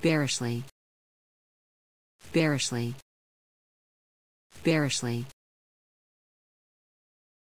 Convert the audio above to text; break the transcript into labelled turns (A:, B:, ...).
A: bearishly. Bearishly. Bearishly.